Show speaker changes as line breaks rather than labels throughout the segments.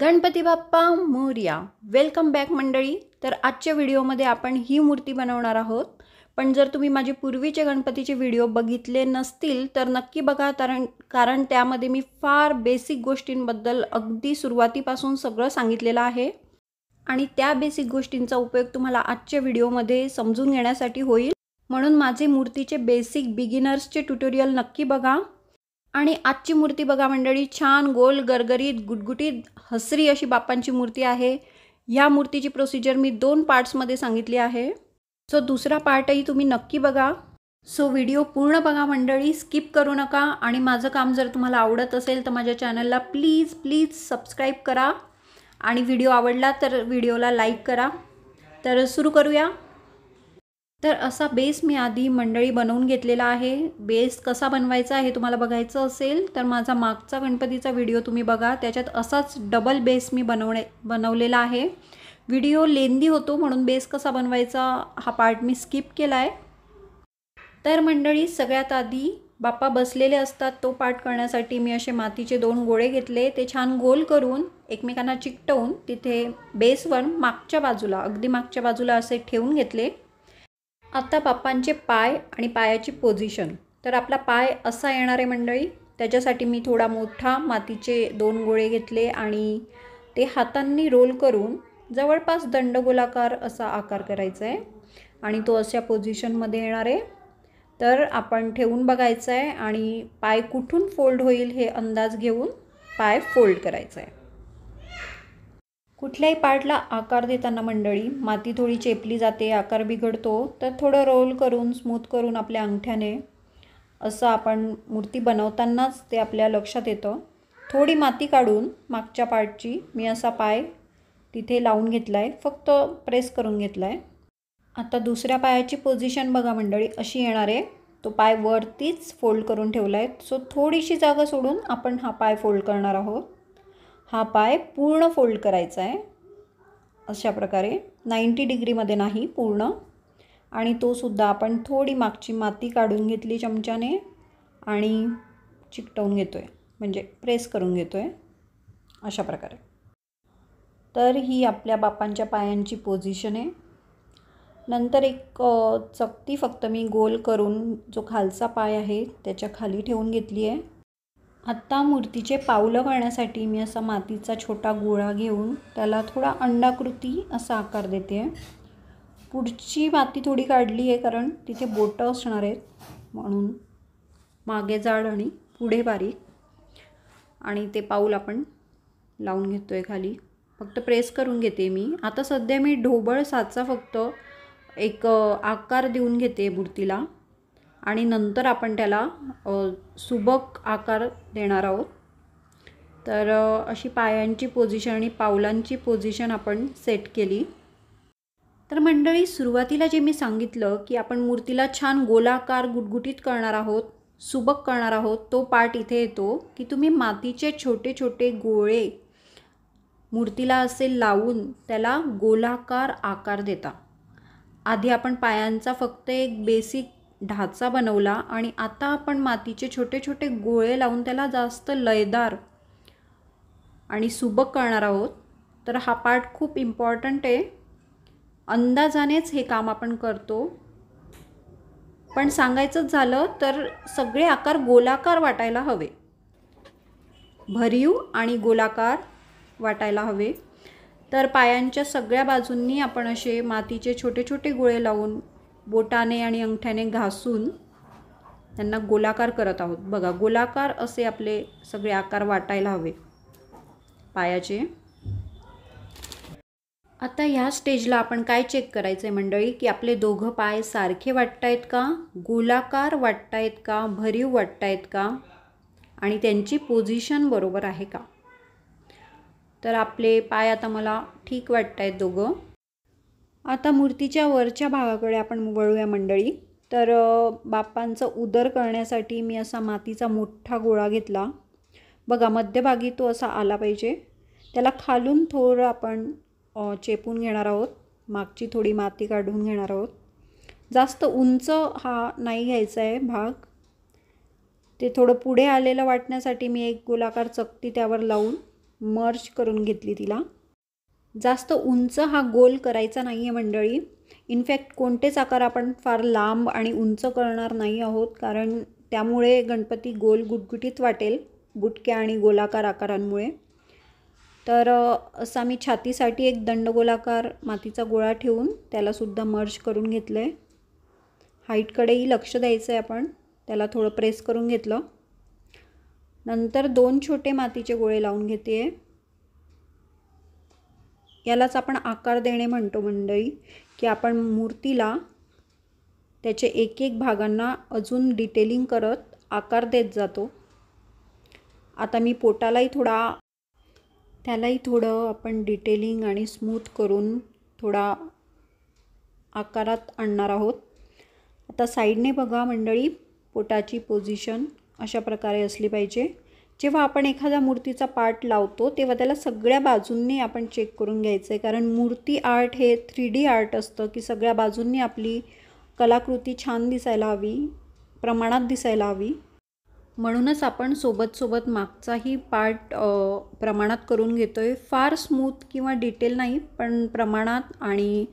Ganpati Bappa Morya welcome back मंडळी. तर आजच्या व्हिडिओमध्ये आपण ही मूर्ती बनवणार आहोत. पण जर तुम्ही माझे पूर्वीचे गणपतीचे व्हिडिओ बघितले नसतील तर नक्की बघा. कारण कारण त्यामध्ये मी फार बेसिक गोष्टींबद्दल अगदी सुरुवातीपासून सगळं सांगितलेलं आहे. आणि त्या बेसिक गोष्टींचा उपयोग तुम्हाला आजच्या व्हिडिओमध्ये समजून घेण्यासाठी होईल. म्हणून माझे मूर्तीचे बेसिक बिगिनर्सचे ट्युटोरियल नक्की बघा. आणि आजची मूर्ती बघा मंडळी छान गोल गरगरीत गुटगुटीत हसरी अशी बाप्पांची मूर्ती आहे. ह्या मूर्तीची प्रोसिजर मी दोन पार्ट्समध्ये सांगितली आहे. सो दुसरा पार्टही तुम्ही नक्की बघा. सो व्हिडिओ पूर्ण बघा मंडळी स्किप करू नका. आणि माझं काम जर तुम्हाला आवडत असेल तर माझ्या चॅनलला प्लीज प्लीज सबस्क्राईब करा. आणि व्हिडिओ आवडला तर व्हिडिओला लाईक करा. तर सुरू करूया. तर असा बेस मी आधी मंडळी बनवून घेतलेला आहे. बेस कसा बनवायचा हे तुम्हाला बघायचं असेल तर माझा मागचा गणपतीचा व्हिडिओ तुम्ही बघा. त्याच्यात असाच डबल बेस मी बनवणे बनवलेला आहे. व्हिडिओ लेंदी होतो म्हणून बेस कसा बनवायचा हा पार्ट मी स्किप केला आहे तर मंडळी सगळ्यात आधी बाप्पा बसलेले असतात तो पार्ट करण्यासाठी मी असे मातीचे दोन गोळे घेतले. ते छान गोल करून एकमेकांना चिकटवून तिथे बेसवर मागच्या बाजूला अगदी मागच्या बाजूला असे ठेवून घेतले. आता बाप्पांचे पाय आणि पायाची पोझिशन तर आपला पाय असा येणार आहे मंडळी त्याच्यासाठी मी थोडा मोठा मातीचे दोन गोळे घेतले आणि ते हातांनी रोल करून जवळपास दंडगोलाकार असा आकार करायचा आहे. आणि तो अशा पोझिशनमध्ये येणार आहे. तर आपण ठेवून बघायचं आहे आणि पाय कुठून फोल्ड होईल हे अंदाज घेऊन पाय फोल्ड करायचा आहे. कुठल्याही पार्टला आकार देताना मंडळी माती थोडी चेपली जाते आकार बिघडतो तर थोडं रोल करून स्मूथ करून आपल्या अंगठ्याने असं आपण मूर्ती बनवतानाच ते आपल्या लक्षात येतं. थोडी माती काढून मागच्या पार्टची मी असा पाय तिथे लावून घेतला आहे फक्त प्रेस करून घेतला आहे आता दुसऱ्या पायाची पोझिशन बघा मंडळी अशी येणार आहे. तो पाय वरतीच फोल्ड करून ठेवला आहे सो थोडीशी जागा सोडून आपण हा पाय फोल्ड करणार आहोत. हा पाय पूर्ण फोल्ड करायचा आहे. अशा प्रकारे नाईंटी डिग्रीमध्ये नाही पूर्ण. आणि तोसुद्धा आपण थोडी मागची माती काढून घेतली चमच्याने आणि चिकटवून घेतो आहे म्हणजे प्रेस करून घेतो आहे अशा प्रकारे. तर ही आपल्या बापांच्या पायांची पोझिशन आहे. नंतर एक चकती फक्त मी गोल करून जो खालचा पाय आहे त्याच्याखाली ठेवून घेतली आहे. आत्ता मूर्तीचे पावलं करण्यासाठी मी असा मातीचा छोटा गोळा घेऊन त्याला थोडा अंडाकृती असा आकार देते. आहे पुढची माती थोडी काढली आहे कारण तिथे बोटं असणार आहेत. म्हणून मागे जाड आणि पुढे बारीक. आणि ते पाऊल आपण लावून घेतो आहे खाली. फक्त प्रेस करून घेते मी. आता सध्या मी ढोबळ साचा फक्त एक आकार देऊन घेते मूर्तीला. आणि नंतर आपण त्याला सुबक आकार देणार आहोत. तर अशी पायांची पोझिशन आणि पावलांची पोझिशन आपण सेट केली. तर मंडळी सुरुवातीला जे मी सांगितलं की आपण मूर्तीला छान गोलाकार गुटगुटीत करणार आहोत सुबक करणार आहोत तो पार्ट इथे येतो की तुम्ही मातीचे छोटे छोटे गोळे मूर्तीला असे लावून त्याला गोलाकार आकार देता. आधी आपण पायांचा फक्त एक बेसिक ढाचा बनवला आणि आता आपण मातीचे छोटे छोटे गोळे लावून त्याला जास्त लयदार आणि सुबक करणार आहोत. तर हा पार्ट खूप इम्पॉर्टंट आहे. अंदाजानेच हे काम आपण करतो. पण सांगायचंच झालं तर सगळे आकार गोलाकार वाटायला हवे. भरीव आणि गोलाकार वाटायला हवे. तर पायांच्या सगळ्या बाजूंनी आपण असे मातीचे छोटे छोटे गोळे लावून बोटाने आणि अंगठ्याने घासून त्यांना गोलाकार करत आहोत. बघा गोलाकार असे आपले सगळे आकार वाटायला हवे. पायाचे. आता ह्या स्टेजला आपण काय चेक करायचं आहे मंडळी? की आपले दोघं पाय सारखे वाटतायत का? गोलाकार वाटतायत का? भरीव वाटतायत का? आणि त्यांची पोझिशन बरोबर आहे का? तर आपले पाय आता मला ठीक वाटत आहेत दोघं. आता मूर्तीच्या वरच्या भागाकडे आपण वळूया मंडळी. तर बाप्पांचं उदर करण्यासाठी मी असा मातीचा मोठा गोळा घेतला. बघा मध्यभागी तो असा आला पाहिजे. त्याला खालून थोडं आपण चेपून घेणार आहोत. मागची थोडी माती काढून घेणार आहोत. जास्त उंच हा नाही घ्यायचा आहे भाग. ते थोडं पुढे आलेलं वाटण्यासाठी मी एक गोलाकार चकती त्यावर लावून मर्ज करून घेतली तिला. जास्त उंच हा गोल करायचा नाही आहे मंडळी. इनफॅक्ट कोणतेच आकार आपण फार लांब आणि उंच करणार नाही आहोत कारण त्यामुळे गणपती गोल गुटगुटीत वाटेल बुटक्या आणि गोलाकार आकारांमुळे. तर असा मी छातीसाठी एक दंडगोलाकार मातीचा गोळा ठेवून त्यालासुद्धा मर्ज करून घेतलं आहे हाईटकडेही लक्ष द्यायचं आहे आपण त्याला थोडं प्रेस करून घेतलं. नंतर दोन छोटे मातीचे गोळे लावून घेते आहे यालाच आपण आकार देणे म्हणतो मंडळी की आपण मूर्तीला त्याचे एक एक भागांना अजून डिटेलिंग करत आकार देत जातो. आता मी पोटालाही थोडा त्यालाही थोडं आपण डिटेलिंग आणि स्मूथ करून थोडा आकारात आणणार आहोत. आता साईडने बघा मंडळी पोटाची पोझिशन अशा प्रकारे असली पाहिजे. जेव्हा आपण एखाद्या मूर्तीचा पार्ट लावतो तेव्हा त्याला सगळ्या बाजूंनी आपण चेक करून घ्यायचं आहे कारण मूर्ती आर्ट हे थ्री डी आर्ट असतं की सगळ्या बाजूंनी आपली कलाकृती छान दिसायला हवी प्रमाणात दिसायला हवी. म्हणूनच आपण सोबत सोबत मागचाही पार्ट प्रमाणात करून घेतो आहे फार स्मूथ किंवा डिटेल नाही पण प्रमाणात आणि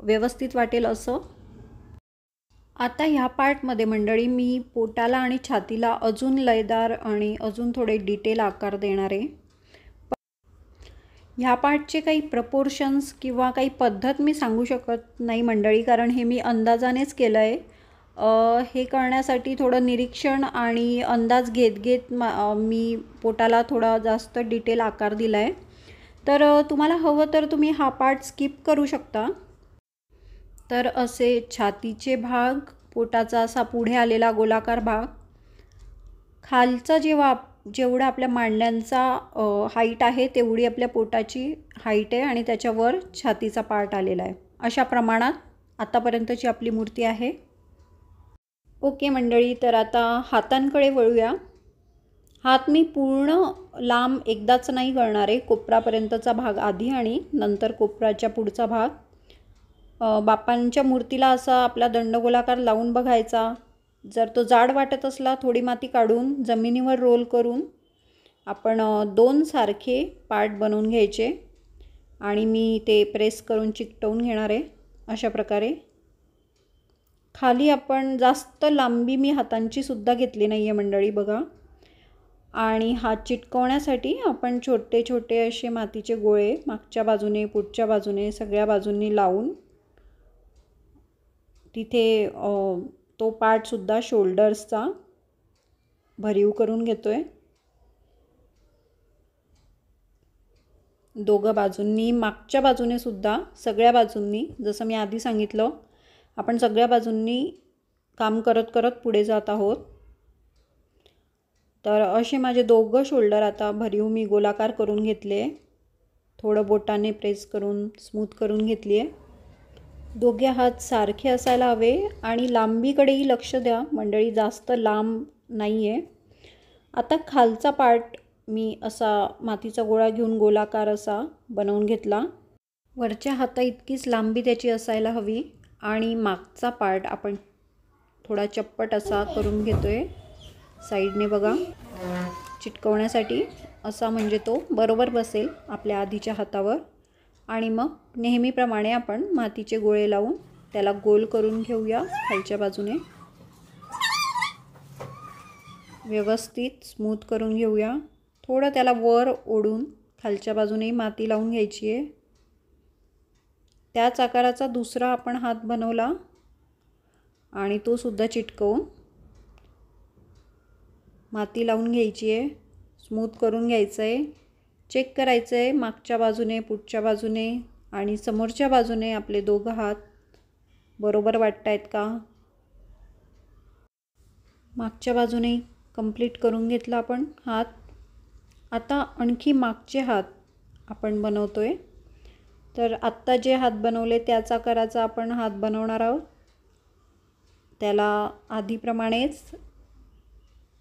व्यवस्थित वाटेल असं आता ह्या पार्टमध्ये मंडळी मी पोटाला आणि छातीला अजून लयदार आणि अजून थोडे डिटेल आकार देणार आहे. ह्या पार्टचे काही प्रपोर्शन्स किंवा काही पद्धत मी सांगू शकत नाही मंडळी कारण हे मी अंदाजानेच केलं आहे हे करण्यासाठी थोडं निरीक्षण आणि अंदाज घेत घेत मा मी पोटाला थोडा जास्त डिटेल आकार दिला आहे तर तुम्हाला हवं तर तुम्ही हा पार्ट स्किप करू शकता. तर असे छातीचे भाग पोटाचा असा पुढे आलेला गोलाकार भाग खालचा जेव्हा जेवढा आपल्या मांड्यांचा हाईट आहे तेवढी आपल्या पोटाची हाईट आहे आणि त्याच्यावर छातीचा पार्ट आलेला आहे. अशा प्रमाणात आतापर्यंतची आपली मूर्ती आहे. ओके मंडळी तर आता हातांकडे वळूया. हात मी पूर्ण लांब एकदाच नाही गळणार आहे कोपरापर्यंतचा भाग आधी आणि नंतर कोपराच्या पुढचा भाग. बापांच्या मूर्तीला असा आपला दंडगोलाकार लावून बघायचा. जर तो जाड वाटत असला थोडी माती काढून जमिनीवर रोल करून आपण दोन सारखे पार्ट बनवून घ्यायचे आणि मी ते प्रेस करून चिकटवून घेणार आहे अशा प्रकारे. खाली आपण जास्त लांबी मी हातांची सुद्धा घेतली नाही आहे मंडळी बघा. आणि हात चिटकवण्यासाठी आपण छोटे छोटे असे मातीचे गोळे मागच्या बाजूने पुढच्या बाजूने सगळ्या बाजूंनी लावून तिथे तो पार्टसुद्धा शोल्डर्सचा भरीव करून घेतो आहे दोघं बाजूंनी मागच्या बाजूने सुद्धा सगळ्या बाजूंनी जसं मी आधी सांगितलं आपण सगळ्या बाजूंनी काम करत करत पुढे जात आहोत. तर असे माझे दोघं शोल्डर आता भरीव मी गोलाकार करून घेतले. थोडं बोटाने प्रेस करून स्मूथ करून घेतली आहे दोघे हात सारखे असायला हवे आणि लांबीकडेही लक्ष द्या. मंडळी जास्त लांब नाही आहे आता खालचा पार्ट मी असा मातीचा गोळा घेऊन गोलाकार असा बनवून घेतला. वरच्या हाता इतकीच लांबी त्याची असायला हवी आणि मागचा पार्ट आपण थोडा चप्पट असा करून घेतो आहे साईडने बघा. चिटकवण्यासाठी असा म्हणजे तो बरोबर बसेल आपल्या आधीच्या हातावर. आणि मग नेहमीप्रमाणे आपण मातीचे गोळे लावून त्याला गोल करून घेऊया खालच्या बाजूने. व्यवस्थित स्मूथ करून घेऊया. थोडं त्याला वर ओढून खालच्या बाजूनेही माती लावून घ्यायची आहे. त्याच आकाराचा दुसरा आपण हात बनवला आणि तो सुद्धा चिटकवून माती लावून घ्यायची आहे. स्मूथ करून घ्यायचं आहे चेक करायचं आहे मागच्या बाजूने पुढच्या बाजूने आणि समोरच्या बाजूने आपले दोघं हात. बरोबर वाटत आहेत का? मागच्या बाजूने कंप्लीट करून घेतला आपण हात. आता आणखी मागचे हात आपण बनवतो आहे तर आत्ता जे हात बनवले त्याचा कराचा आपण हात बनवणार आहोत. त्याला आधीप्रमाणेच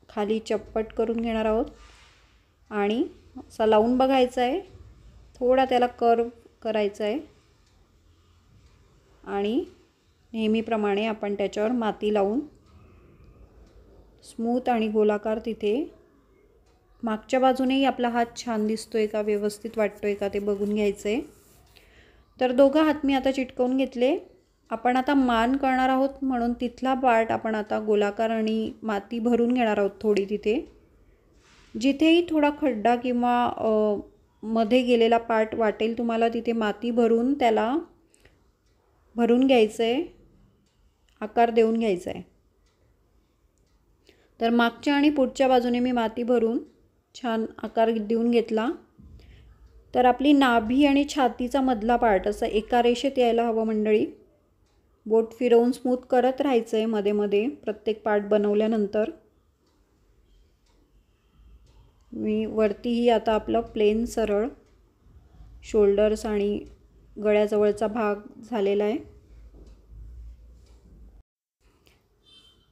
खाली चप्पट करून घेणार आहोत. आणि असा लावून बघायचा आहे. थोडा त्याला कर्व करायचा आहे. आणि नेहमीप्रमाणे आपण त्याच्यावर माती लावून स्मूथ आणि गोलाकार तिथे मागच्या बाजूनेही आपला हात छान दिसतो आहे का व्यवस्थित वाटतो आहे का ते बघून घ्यायचं आहे तर दोघं हात मी आता चिटकवून घेतले. आपण आता मान करणार आहोत म्हणून तिथला पार्ट आपण आता गोलाकार आणि माती भरून घेणार आहोत थोडी तिथे. जिथेही थोडा खड्डा किंवा मध्ये गेलेला पार्ट वाटेल तुम्हाला तिथे माती भरून त्याला भरून घ्यायचं आहे आकार देऊन घ्यायचा आहे तर मागच्या आणि पुढच्या बाजूने मी माती भरून छान आकार देऊन घेतला. तर आपली नाभी आणि छातीचा मधला पार्ट असं एका रेषेत यायला हवं मंडळी. बोट फिरवून स्मूथ करत राहायचं आहे मध्ये मध्ये प्रत्येक पार्ट बनवल्यानंतर. मी वरतीही आता आपलं प्लेन सरळ शोल्डर्स आणि गळ्याजवळचा भाग झालेला आहे.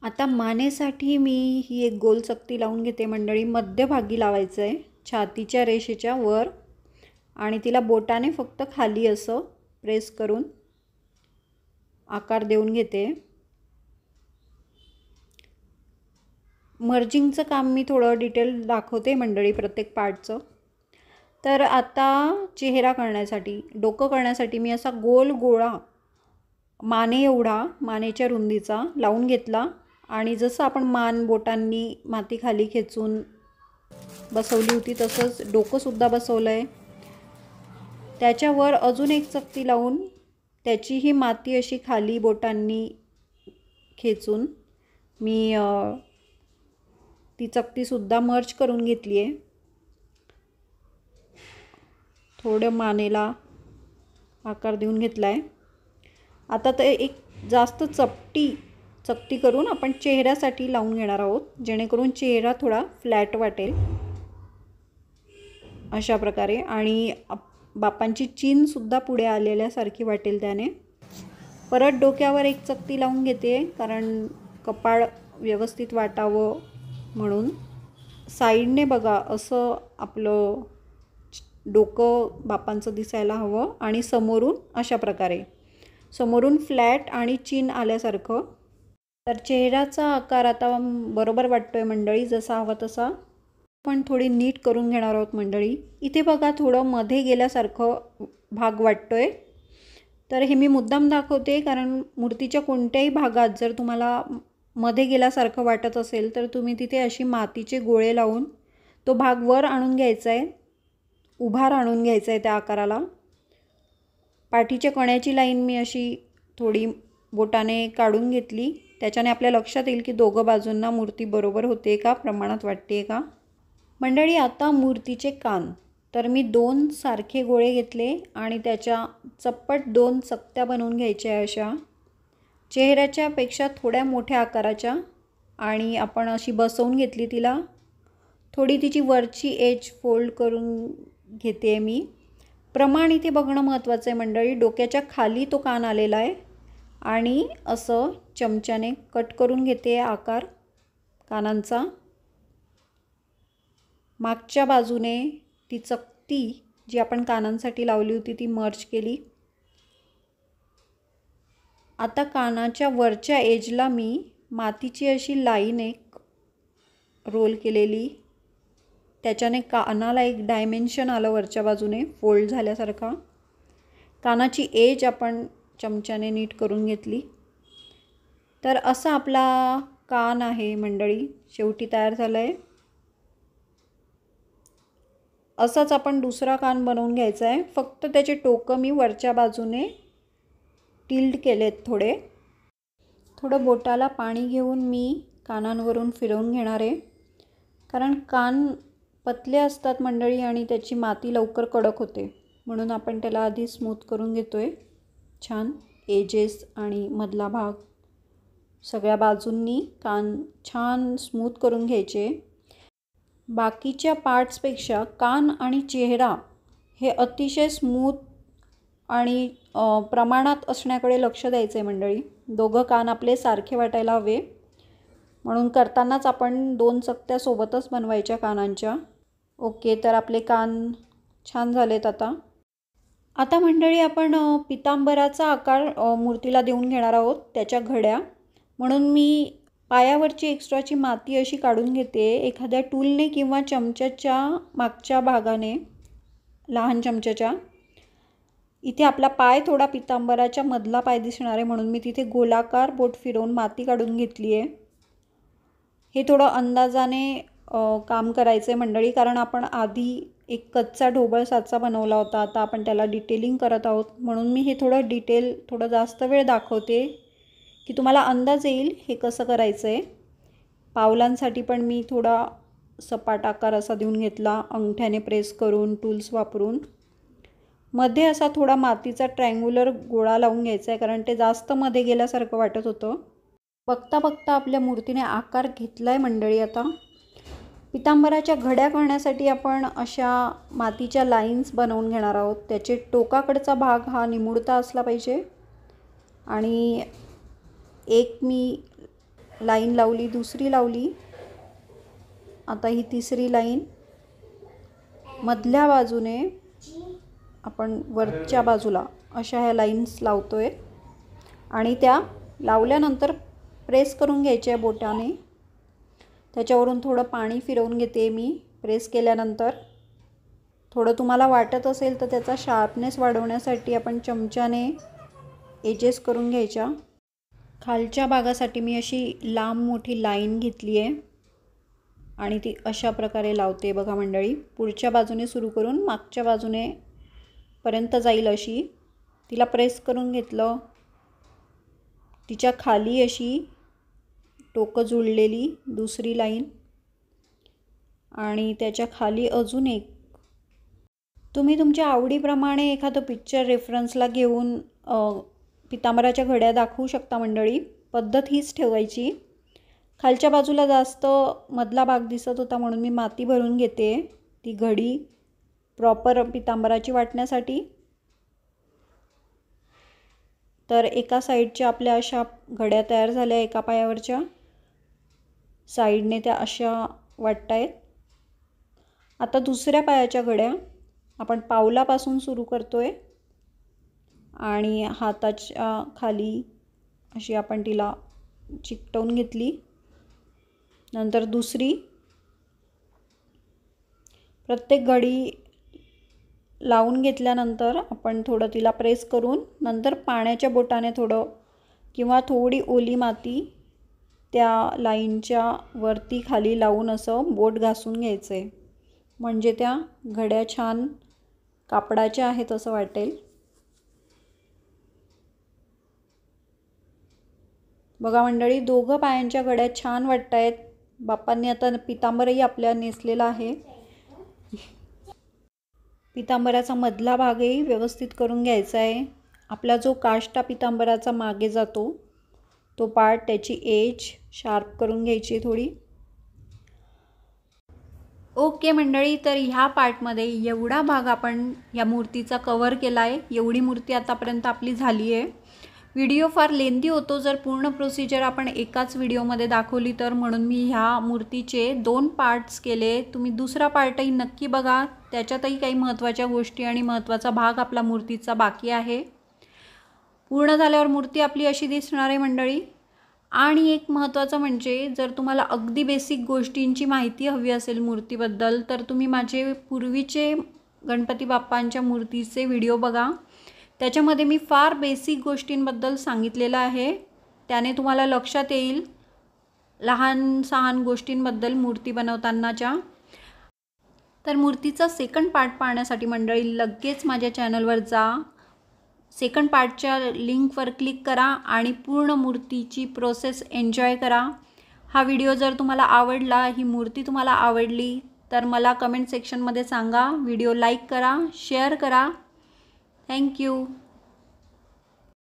आता मानेसाठी मी ही एक गोल चकती लावून घेते मंडळी. मध्यभागी लावायचं आहे. छातीच्या रेषेच्या वर आणि तिला बोटाने फक्त खाली असं प्रेस करून आकार देऊन घेते. मर्जिंगचं काम मी थोडं डिटेल दाखवते मंडळी प्रत्येक पार्टचं. तर आता चेहरा करण्यासाठी डोकं करण्यासाठी मी असा गोल गोळा माने एवढा मानेच्या रुंदीचा लावून घेतला आणि जसं आपण मान बोटांनी माती खाली खेचून बसवली होती तसंच डोकंसुद्धा बसवलं आहे त्याच्यावर अजून एक चकती लावून त्याचीही माती अशी खाली बोटांनी खेचून मी ती चकतीसुद्धा मर्च करून घेतली आहे थोडं मानेला आकार देऊन घेतला आहे आता तर एक जास्त चपटी चकती करून आपण चेहऱ्यासाठी लावून घेणार आहोत जेणेकरून चेहरा थोडा फ्लॅट वाटेल. अशा प्रकारे. आणि बापांची चीनसुद्धा पुढे आलेल्यासारखी वाटेल त्याने. परत डोक्यावर एक चकती लावून घेते कारण कपाळ व्यवस्थित वाटावं म्हणून साईडने बघा असं आपलं डोकं बापांचं दिसायला हवं आणि समोरून अशा प्रकारे. समोरून फ्लॅट आणि चीन आल्यासारखं. तर चेहऱ्याचा आकार आता बरोबर वाटतो आहे मंडळी जसा हवा तसा. पण थोडी नीट करून घेणार आहोत मंडळी. इथे बघा थोडं मध्ये गेल्यासारखं भाग वाटतो आहे तर हे मी मुद्दाम दाखवते कारण मूर्तीच्या कोणत्याही भागात जर तुम्हाला मध्ये गेल्यासारखं वाटत असेल तर तुम्ही तिथे अशी मातीचे गोळे लावून तो भाग वर आणून घ्यायचा आहे उभार आणून घ्यायचा आहे त्या आकाराला. पाठीच्या कण्याची लाईन मी अशी थोडी बोटाने काढून घेतली. त्याच्याने आपल्या लक्षात येईल की दोघं बाजूंना मूर्ती बरोबर होते का प्रमाणात वाटते का? मंडळी आता मूर्तीचे कान. तर मी दोन सारखे गोळे घेतले आणि त्याच्या चप्पट दोन चकत्या बनवून घ्यायच्या अशा. चेहऱ्याच्यापेक्षा थोड्या मोठ्या आकाराच्या आणि आपण अशी बसवून घेतली तिला. थोडी तिची वरची एज फोल्ड करून घेते मी. प्रमाण इथे बघणं महत्त्वाचं आहे मंडळी. डोक्याच्या खाली तो कान आलेला आहे आणि असं चमच्याने कट करून घेते आकार कानांचा. मागच्या बाजूने ती चकती जी आपण कानांसाठी लावली होती ती मर्च केली. आता कानाच्या वरच्या एजला मी मातीची अशी लाईन एक रोल केलेली. त्याच्याने कानाला एक डायमेन्शन आलं वरच्या बाजूने फोल्ड झाल्यासारखा. कानाची एज आपण चमच्याने नीट करून घेतली. तर असा आपला कान आहे मंडळी. शेवटी तयार झालं आहे असाच आपण दुसरा कान बनवून घ्यायचा आहे फक्त त्याचे टोकं मी वरच्या बाजूने टिल्ड केलेत थोडे. थोडं बोटाला पाणी घेऊन मी कानांवरून फिरवून घेणार आहे. कारण कान पतले असतात मंडळी आणि त्याची माती लवकर कडक होते. म्हणून आपण त्याला आधी स्मूथ करून घेतो आहे छान. एजेस आणि मधला भाग. सगळ्या बाजूंनी कान छान स्मूथ करून घ्यायचे. बाकीच्या पार्ट्सपेक्षा कान आणि चेहरा हे अतिशय स्मूथ आणि प्रमाणात असण्याकडे लक्ष द्यायचं आहे मंडळी. दोघं कान आपले सारखे वाटायला हवे. म्हणून करतानाच आपण दोन चकत्या सोबतच बनवायच्या कानांच्या. ओके तर आपले कान छान झालेत आता. आता मंडळी आपण पितांबराचा आकार मूर्तीला देऊन घेणार आहोत त्याच्या घड्या. म्हणून मी पायावरची एक्स्ट्राची माती अशी काढून घेते एखाद्या टूलने किंवा चमच्याच्या मागच्या भागाने लहान चमच्याच्या. इथे आपला पाय थोडा पितांबराच्या मधला पाय दिसणार आहे म्हणून मी तिथे गोलाकार बोट फिरवून माती काढून घेतली आहे. हे थोडं अंदाजाने काम करायचं आहे मंडळी कारण आपण आधी एक कच्चा ढोबळ साचा बनवला होता. आता आपण त्याला डिटेलिंग करत आहोत. म्हणून मी हे थोडं डिटेल थोडं जास्त वेळ दाखवते की तुम्हाला अंदाज येईल हे कसं करायचं आहे पावलांसाठी पण मी थोडा सपाट आकार असा देऊन घेतला अंगठ्याने प्रेस करून टूल्स वापरून. मध्ये असा थोडा मातीचा ट्रँग्युलर गोळा लावून घ्यायचा आहे कारण ते जास्त मध्ये गेल्यासारखं वाटत होतं. बघता बघता आपल्या मूर्तीने आकार घेतला आहे मंडळी आता. पितांबराच्या घड्या करण्यासाठी आपण अशा मातीच्या लाईन्स बनवून घेणार आहोत. त्याचे टोकाकडचा भाग हा निमुडता असला पाहिजे. आणि एक मी लाईन लावली दुसरी लावली. आता ही तिसरी लाईन मधल्या बाजूने आपण वरच्या बाजूला अशा ह्या लाईन्स लावतो आहे आणि त्या लावल्यानंतर प्रेस करून घ्यायच्या बोटाने. त्याच्यावरून थोडं पाणी फिरवून घेते मी प्रेस केल्यानंतर. थोडं तुम्हाला वाटत असेल तर त्याचा शार्पनेस वाढवण्यासाठी आपण चमच्याने एजेस करून घ्यायच्या. खालच्या भागासाठी मी अशी लांब मोठी लाईन घेतली आहे. आणि ती अशा प्रकारे लावते बघा मंडळी. पुढच्या बाजूने सुरू करून मागच्या बाजूने पर्यंत जाईल अशी. तिला प्रेस करून घेतलं. तिच्या खाली अशी टोकं जुळलेली दुसरी लाईन. आणि त्याच्याखाली अजून एक. तुम्ही तुमच्या आवडीप्रमाणे एखादं पिक्चर रेफरन्सला घेऊन पितांबराच्या घड्या दाखवू शकता मंडळी. पद्धत हीच ठेवायची. खालच्या बाजूला जास्त मधला भाग दिसत होता म्हणून मी माती भरून घेते. ती घडी प्रॉपर पितांबराची वाटण्यासाठी. तर एका साईडच्या आपल्या अशा घड्या तयार झाल्या एका पायावरच्या. साईडने त्या अशा वाटत आहेत आता दुसऱ्या पायाच्या घड्या आपण पावलापासून सुरू करतो आहे आणि हाताच्या खाली अशी आपण तिला चिकटवून घेतली. नंतर दुसरी. प्रत्येक घडी लावून घेतल्यानंतर आपण थोडं तिला प्रेस करून नंतर पाण्याच्या बोटाने थोडं किंवा थोडी ओली माती त्या लाईनच्या वरती खाली लावून असं बोट घासून घ्यायचं. आहे म्हणजे त्या घड्या छान कापडाच्या आहेत असं वाटेल. बघा मंडळी दोघं पायांच्या घड्या छान वाटत आहेत बाप्पांनी आता पितांबरही आपल्या नेसलेला आहे. पितांबराचा मधला भागही व्यवस्थित करून घ्यायचा आहे. आपला जो काष्टा पितांबराचा मागे जातो तो पार्ट त्याची एज शार्प करून घ्यायची थोडी. ओके मंडळी तर ह्या पार्टमध्ये एवढा भाग आपण या मूर्तीचा कवर केला आहे एवढी मूर्ती आतापर्यंत आपली झाली आहे व्हिडिओ फार लेंदी होतो जर पूर्ण प्रोसिजर आपण एकाच व्हिडिओमध्ये दाखवली तर म्हणून मी ह्या मूर्तीचे दोन पार्ट्स केले. तुम्ही दुसरा पार्टही नक्की बघा. त्याच्यातही काही महत्त्वाच्या गोष्टी आणि महत्त्वाचा भाग आपला मूर्तीचा बाकी आहे. पूर्ण झाल्यावर मूर्ती आपली अशी दिसणार आहे मंडळी. आणि एक महत्त्वाचं म्हणजे जर तुम्हाला अगदी बेसिक गोष्टींची माहिती हवी असेल मूर्तीबद्दल तर तुम्ही माझे पूर्वीचे गणपती बाप्पांच्या मूर्तीचे व्हिडिओ बघा. त्याच्यामध्ये मी फार बेसिक गोष्टींबद्दल सांगितलेलं आहे. त्याने तुम्हाला लक्षात येईल लहान सहान गोष्टींबद्दल मूर्ती बनवतानाच्या. तर मूर्तीचा सेकंड पार्ट पाहण्यासाठी मंडळी लगेच माझ्या चॅनलवर जा. सेकंड पार्टच्या लिंकवर क्लिक करा आणि पूर्ण मूर्तीची प्रोसेस एन्जॉय करा. हा व्हिडिओ जर तुम्हाला आवडला ही मूर्ती तुम्हाला आवडली तर मला कमेंट सेक्शनमध्ये सांगा. व्हिडिओ लाईक करा शेअर करा. Thank you.